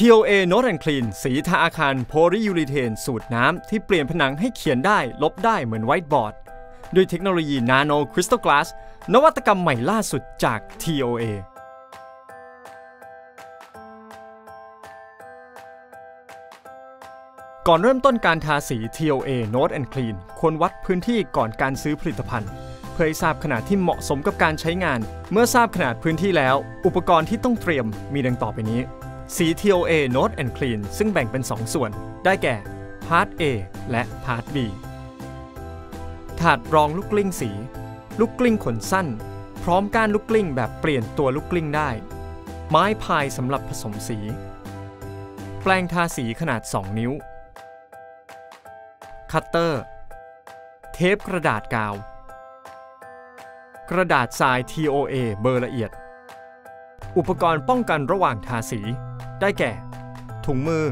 TOA Note and Clean สีทาอาคารโพลียูรีเทนสูตรน้ำที่เปลี่ยนผนังให้เขียนได้ลบได้เหมือนไวท์บอร์ดด้วยเทคโนโลยีนาโนคริสตัลกลาสนวัตกรรมใหม่ล่าสุดจาก TOA ก่อนเริ่มต้นการทาสี TOA Note and Clean ควรวัดพื้นที่ก่อนการซื้อผลิตภัณฑ์ เพื่อให้ทราบขนาดที่เหมาะสมกับการใช้งาน เมื่อทราบขนาดพื้นที่แล้ว อุปกรณ์ที่ต้องเตรียมมีดังต่อไปนี้ สี TOA Note and Clean ซึ่งแบ่งเป็น 2 ส่วน ได้แก่ Part A และ Part B ถาดรองลูกกลิ้งสี ลูกกลิ้งขนสั้น พร้อมก้านลูกกลิ้งแบบเปลี่ยนตัวลูกกลิ้งได้ ไม้พายสำหรับผสมสี แปลงทาสีขนาด 2 นิ้ว คัตเตอร์ เทปกระดาษกาว กระดาษทราย TOA เบอร์ละเอียดอุปกรณ์ป้องกันระหว่างทาสี ได้แก่ ถุงมือ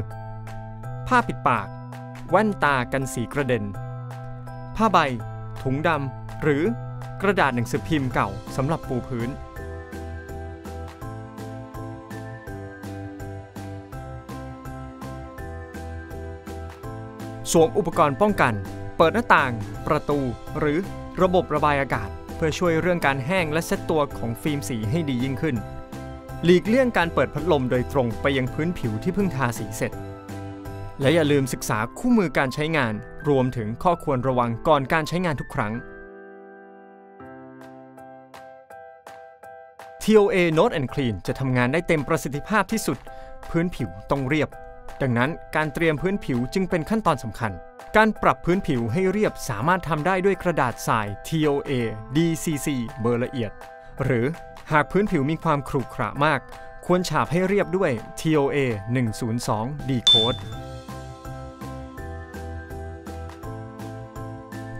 ผ้าปิดปาก แว่นตากันสีกระเด็น ผ้าใบ ถุงดำ หรือกระดาษหนังสือพิมพ์เก่าสำหรับปูพื้น สวมอุปกรณ์ป้องกัน เปิดหน้าต่าง ประตู หรือระบบระบายอากาศ เพื่อช่วยเรื่องการแห้งและเซตตัวของฟิล์มสีให้ดียิ่งขึ้น หลีกเลี่ยงการเปิดพัดลมโดยตรงไปยังพื้นผิวที่เพิ่งทาสีเสร็จ และอย่าลืมศึกษาคู่มือการใช้งาน รวมถึงข้อควรระวังก่อนการใช้งานทุกครั้ง TOA Note and Clean จะทำงานได้เต็มประสิทธิภาพที่สุด พื้นผิวต้องเรียบ ดังนั้นการเตรียมพื้นผิวจึงเป็นขั้นตอนสำคัญ การปรับพื้นผิวให้เรียบสามารถทำได้ด้วยกระดาษทราย TOA DCC เบอร์ละเอียด หรือหากพื้นผิวมีความขรุขระมาก ควรฉาบให้เรียบด้วย TOA 102 D Code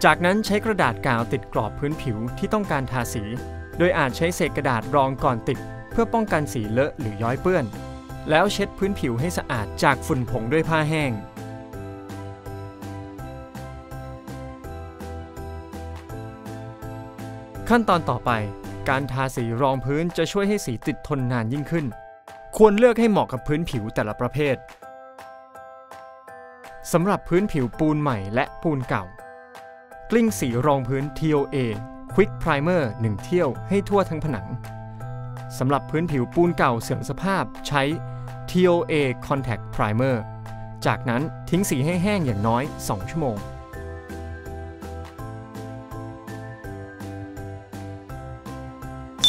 จากนั้นใช้กระดาษกาวติดกรอบพื้นผิวที่ต้องการทาสี โดยอาจใช้เศษกระดาษรองก่อนติด เพื่อป้องกันสีเลอะหรือย้อยเปื้อน แล้วเช็ดพื้นผิวให้สะอาดจากฝุ่นผงด้วยผ้าแห้ง ขั้นตอนต่อไป การทาสีรองพื้นจะช่วยให้สีติดทนนานยิ่งขึ้น ควรเลือกให้เหมาะกับพื้นผิวแต่ละประเภทสำหรับพื้นผิวปูนใหม่และปูนเก่า กลิ้งสีรองพื้น TOA Quick Primer 1 เที่ยวให้ทั่วทั้งผนังสำหรับพื้นผิวปูนเก่าเสื่อมสภาพใช้ TOA Contact Primer จากนั้นทิ้งสีให้แห้งอย่างน้อย 2 ชั่วโมง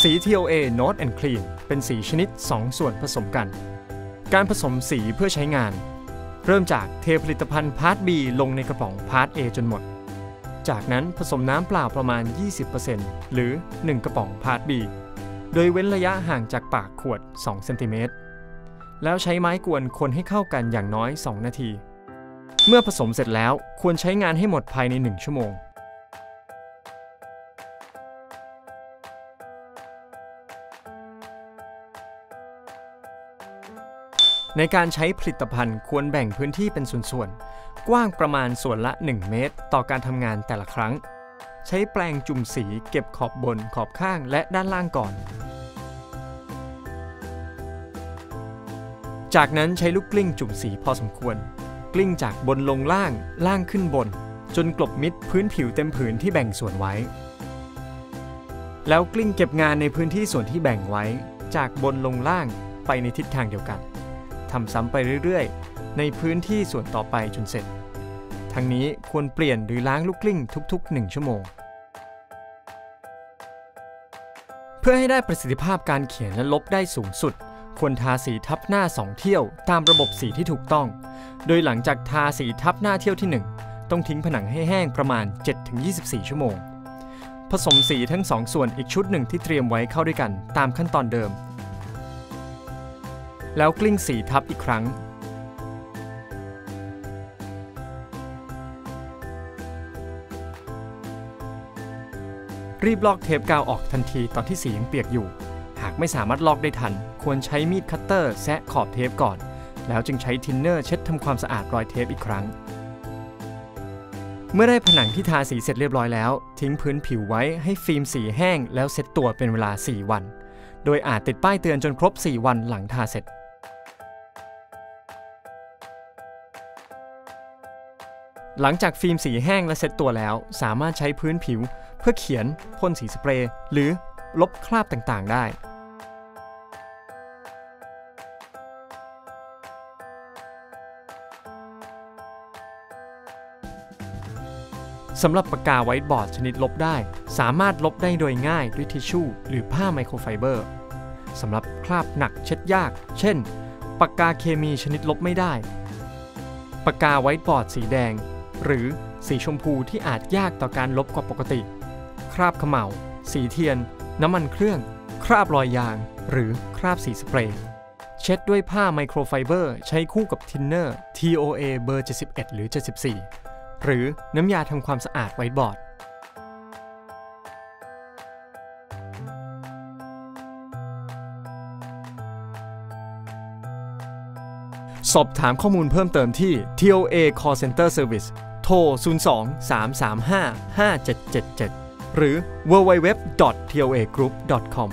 สี TOA Note and Clean เป็นสีชนิด 2 ส่วนผสมกัน การผสมสีเพื่อใช้งาน เริ่มจากเทผลิตภัณฑ์ part B ลงในกระป๋อง part A จนหมด จากนั้นผสมน้ำเปล่าประมาณ 20%หรือ 1 กระป๋อง part B โดยเว้นระยะห่างจากปากขวด 2 เซนติเมตร แล้วใช้ไม้กวนคนให้เข้ากันอย่างน้อย 2 นาที เมื่อผสมเสร็จแล้วควรใช้งานให้หมดภายใน 1 ชั่วโมง ในการใช้ผลิตภัณฑ์ควรแบ่งพื้นที่เป็นส่วนๆ กว้างประมาณส่วนละ 1 เมตร ต่อการทำงานแต่ละครั้ง ใช้แปรงจุ่มสีเก็บขอบบนขอบข้างและด้านล่างก่อน จากนั้นใช้ลูกกลิ้งจุ่มสีพอสมควร กลิ้งจากบนลงล่างล่างขึ้นบน จนกลบมิดพื้นผิวเต็มผืนที่แบ่งส่วนไว้ แล้วกลิ้งเก็บงานในพื้นที่ส่วนที่แบ่งไว้ จากบนลงล่างไปในทิศทางเดียวกัน ทำซ้ำไปเรื่อยๆ ในพื้นที่ส่วนต่อไปจนเสร็จ ทั้งนี้ควรเปลี่ยนหรือล้างลูกกลิ้งทุก ๆ 1 ชั่วโมง เพื่อให้ได้ประสิทธิภาพการเขียนและลบได้สูงสุด ควรทาสีทับหน้า 2 เที่ยว ตามระบบสีที่ถูกต้อง โดยหลังจากทาสีทับหน้าเที่ยวที่ 1 ต้องทิ้งผนังให้แห้งประมาณ 7-24 ชั่วโมงผสมสีทั้ง2ส่วนอีกชุดหนึ่งที่เตรียมไว้เข้าด้วยกันตามขั้นตอนเดิม แล้วกลิ้งสีทับอีกครั้ง รีบลอกเทปกาวออกทันทีตอนที่สียังเปียกอยู่ หากไม่สามารถลอกได้ทัน ควรใช้มีดคัตเตอร์แซะขอบเทปก่อน แล้วจึงใช้ทินเนอร์เช็ดทำความสะอาดรอยเทปอีกครั้ง เมื่อได้ผนังที่ทาสีเสร็จเรียบร้อยแล้ว ทิ้งพื้นผิวไว้ให้ฟิล์มสีแห้งแล้วเซ็ตตัวเป็นเวลา 4 วัน โดยอาจติดป้ายเตือนจนครบ 4 วันหลังทาเสร็จ หลังจากฟิล์มสีแห้งและเซ็ตตัวแล้ว สามารถใช้พื้นผิว เพื่อเขียนพ่นสีสเปรย์ หรือลบคราบต่างๆ ได้ สำหรับปากกาไวท์บอร์ดชนิดลบได้ สามารถลบได้โดยง่ายด้วยทิชชู่ หรือผ้าไมโครไฟเบอร์สำหรับคราบหนักเช็ดยาก เช่น ปากกาเคมีชนิดลบไม่ได้ ปากกาไวท์บอร์ดสีแดง หรือสีชมพูที่อาจยากต่อการลบกว่าปกติ คราบเขม่าสีเทียน น้ำมันเครื่อง คราบรอยยาง หรือคราบสีสเปรย์ เช็ดด้วยผ้าไมโครไฟเบอร์ใช้คู่กับทินเนอร์ TOA เบอร์ 71 หรือ 74 หรือน้ำยาทำความสะอาดไวท์บอร์ดสอบถามข้อมูลเพิ่มเติมที่ TOA Call Center Service โทร 02 335 5777 หรือ www.toagroup.com